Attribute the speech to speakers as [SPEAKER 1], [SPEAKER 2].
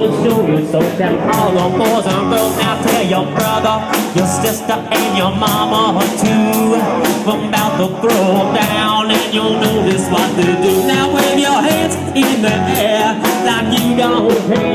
[SPEAKER 1] so tell all the boys and girls now tell your brother, your sister and your mama too about to throw down and you'll notice what to do. Now wave your hands in the air like you don't care.